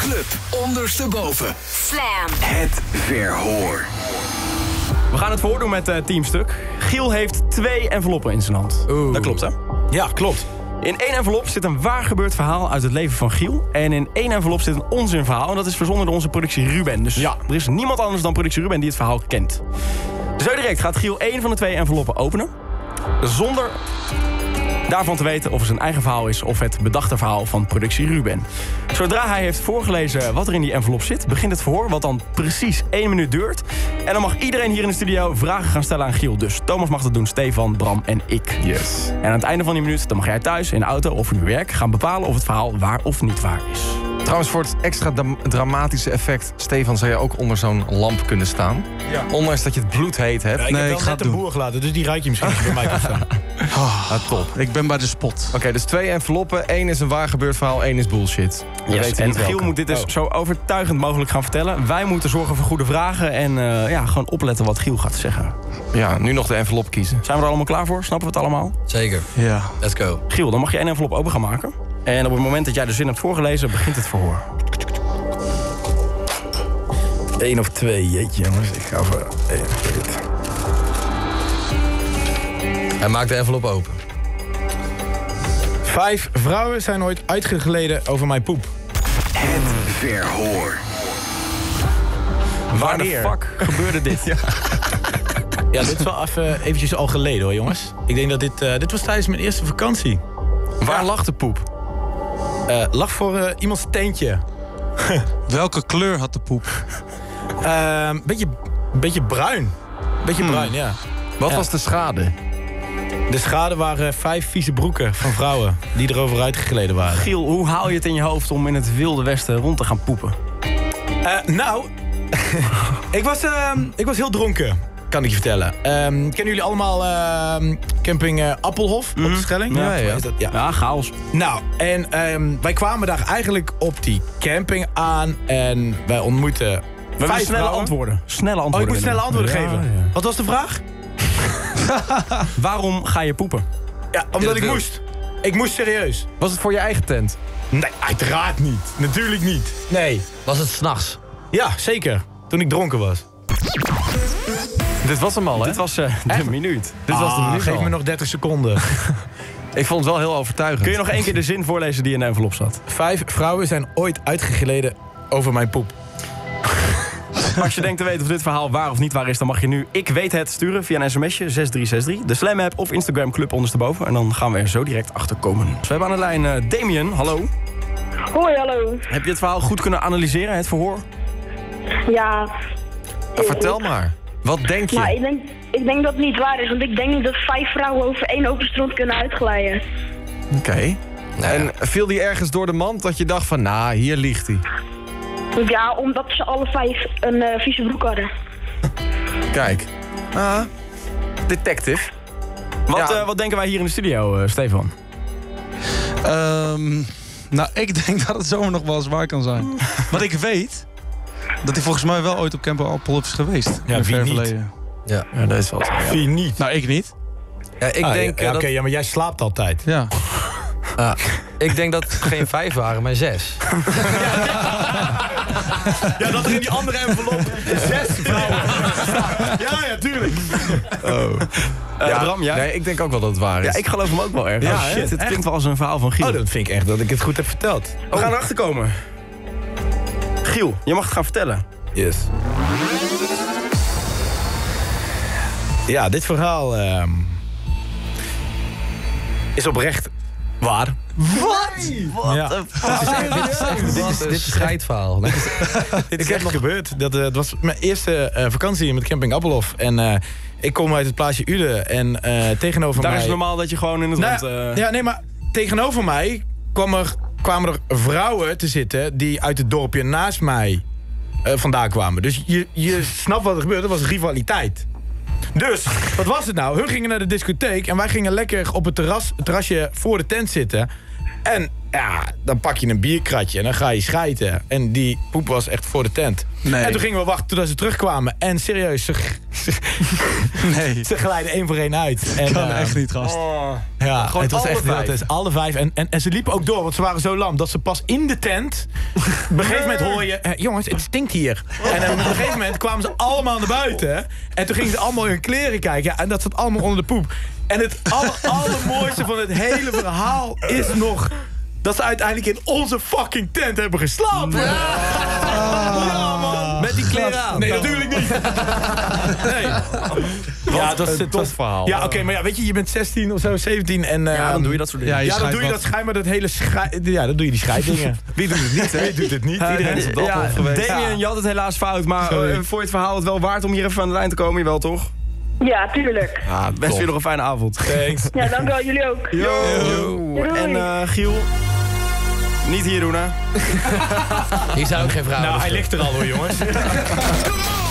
Club ondersteboven. Slam. Het verhoor. We gaan het voordoen met uh, Teamstuk. Giel heeft twee enveloppen in zijn hand. Dat klopt, hè? Ja, klopt. In één envelop zit een waar gebeurd verhaal uit het leven van Giel. En in één envelop zit een onzinverhaal. En dat is verzonnen door onze productie Ruben. Dus ja. er is niemand anders dan productie Ruben die het verhaal kent. Zo direct gaat Giel één van de twee enveloppen openen. Zonder daarvan te weten of het zijn eigen verhaal is... of het bedachte verhaal van productie Ruben. Zodra hij heeft voorgelezen wat er in die envelop zit... begint het verhoor, wat dan precies één minuut duurt. En dan mag iedereen hier in de studio vragen gaan stellen aan Giel. Dus Thomas mag dat doen, Stefan, Bram en ik. Yes. En aan het einde van die minuut dan mag jij thuis, in de auto of in je werk... gaan bepalen of het verhaal waar of niet waar is. Trouwens, voor het extra dramatische effect... Stefan, zou je ook onder zo'n lamp kunnen staan? Ja. Ondanks dat je het bloedheet hebt. Ja, ik Nee, heb ik wel ga net het een doen. boer gelaten, dus die ruik je misschien bij mij staan. Ah, top. Ik ben bij de spot. Oké, dus twee enveloppen. Eén is een waar gebeurd verhaal, één is bullshit. Yes, weten en niet Giel welke. moet dit dus Oh. zo overtuigend mogelijk gaan vertellen. Wij moeten zorgen voor goede vragen en eh, ja, gewoon opletten wat Giel gaat zeggen. Ja, nu nog de envelop kiezen. Zijn we er allemaal klaar voor? Snappen we het allemaal? Zeker. Ja. Let's go. Giel, dan mag je één envelop open gaan maken. En op het moment dat jij de zin hebt voorgelezen, begint het verhoor. Eén of twee, jeetje jongens. Ik ga voor één. Hij maakt de envelop open. Vijf vrouwen zijn ooit uitgegleden over mijn poep. Het verhoor. Waar de Wanneer? fuck gebeurde dit? Ja, dit is wel even eventjes al geleden hoor, jongens. Ik denk dat dit... eh, dit was tijdens mijn eerste vakantie. Waar lag de poep? Eh, lag voor eh, iemands teentje. Welke kleur had de poep? Ehm beetje, beetje bruin. Beetje bruin, ja. Wat Ja. was de schade? De schade waren vijf vieze broeken van vrouwen die erover uitgegleden waren. Giel, hoe haal je het in je hoofd om in het wilde westen rond te gaan poepen? Eh, nou, ik, was, ehm, ik was heel dronken, kan ik je vertellen. Ehm, kennen jullie allemaal ehm, camping eh, Appelhof op de Schelling? Ja, ja. dat- ja. Ja, chaos. Nou, en ehm, wij kwamen daar eigenlijk op die camping aan en wij ontmoeten We hebben vijf snelle vrouwen. antwoorden. Snelle Oh, ik antwoorden. moet snelle antwoorden Ja, geven. ja. Wat was de vraag? Waarom ga je poepen? Ja, omdat ik wil. moest. Ik moest serieus. Was het voor je eigen tent? Nee, uiteraard niet. Natuurlijk niet. Nee. Was het s'nachts? Ja, zeker. Toen ik dronken was. Dit was hem al, hè? Dit was eh, de minuut. Dit was de Ah, minuut geef al. me nog 30 seconden. Ik vond het wel heel overtuigend. Kun je nog één keer de zin voorlezen die in de envelop zat? Vijf vrouwen zijn ooit uitgegleden over mijn poep. Als je denkt te weten of dit verhaal waar of niet waar is... dan mag je nu Ik Weet Het sturen via een sms'je 6363. De Slam app of Instagram Club ondersteboven. En dan gaan we er zo direct achter komen. Dus we hebben aan de lijn eh, Damien, hallo. Hoi, hallo. Heb je het verhaal goed kunnen analyseren, het verhoor? Ja, Nou, vertel maar. Wat denk je? maar ik denk, ik denk dat het niet waar is. Want ik denk niet dat vijf vrouwen over één open strand kunnen uitglijden. Oké. En viel die ergens door de mand dat je dacht van... nou, hier ligt hij. Ja, omdat ze alle vijf een eh, vieze broek hadden. Kijk. Ah, detective. Wat, Ja. eh, wat denken wij hier in de studio, eh, Stefan? Ehm, nou, ik denk dat het zomaar nog wel eens waar kan zijn. Want ik weet dat hij volgens mij wel ooit op Campo Appelhof is geweest. in Ja, het wie ver niet? verleden. Ja. Ja, dat is wel zo. Wie niet? Nou, ik niet. ja ik, Ah, denk, ja, eh, Oké, dat, ja, maar jij slaapt altijd. Ja. ah, ik denk dat het geen vijf waren, maar zes. Ja, dat er in die andere envelop zes vrouwen Ja, ja, tuurlijk. ja, Bram, jij? Nee, ik denk ook wel dat het waar is. Ja, ik geloof hem ook wel erg. Ja, oh, shit, het klinkt wel als een verhaal van Giel. Oh, dat vind ik echt dat ik het goed heb verteld. We gaan erachter komen. Giel, je mag het gaan vertellen. Yes. Ja, dit verhaal ehm, is oprecht waar. Wat? Ja. Dit is, dit is een scheidverhaal. Dit is echt gebeurd. Dat, eh, het was mijn eerste eh, vakantie met Camping Appelhof. En eh, ik kom uit het plaatsje Uden. En eh, tegenover Daar mij... is het normaal dat je gewoon in het Nou, rond... Ja, nee, maar tegenover mij kwam er, kwamen er vrouwen te zitten... die uit het dorpje naast mij eh, vandaan kwamen. Dus je, je snapt wat er gebeurde. Er was rivaliteit. Dus, wat was het nou? Hun gingen naar de discotheek en wij gingen lekker op het terras, het terrasje voor de tent zitten. En ja, dan pak je een bierkratje en dan ga je schijten. En die poep was echt voor de tent. Nee. En toen gingen we wachten totdat ze terugkwamen. En serieus, ze, Nee. ze glijden één voor één uit. En, Kan echt niet, gast. Ja, Gewoon het was alle echt heel vijf. Alle vijf. En, en, en ze liepen ook door, want ze waren zo lam dat ze pas in de tent. Op een gegeven moment hoor je, eh, jongens, het stinkt hier. En op een gegeven moment kwamen ze allemaal naar buiten. En toen gingen ze allemaal in hun kleren kijken. Ja, en dat zat allemaal onder de poep. En het aller, allermooiste van het hele verhaal is nog. Dat ze uiteindelijk in onze fucking tent hebben geslapen. Ja, man. Met die kleren aan. Nee, natuurlijk niet. Nee. Ja, dat is het was verhaal. Ja, oké, maar ja, weet je, je bent 16 of zo, 17 en... eh, Ja, dan doe je dat soort dingen. Ja, je ja, dan doe je wat. dat schijnbaar dat hele scheid... Ja, dan doe je die scheiddingen. Wie doet het niet, hè? Wie doet het niet? Iedereen is op dat ja, geweest. Damien, je had het helaas fout, maar eh, vond je het verhaal het wel waard om hier even aan de lijn te komen? Jawel, toch? Ja, tuurlijk. Ja, best weer nog een fijne avond. Thanks. Ja, dank wel. Jullie ook. Yo. En eh, Giel, niet hier doen, hè? Hier zou ik geen vragen Nou, hij ligt er al hoor, jongens. Come on!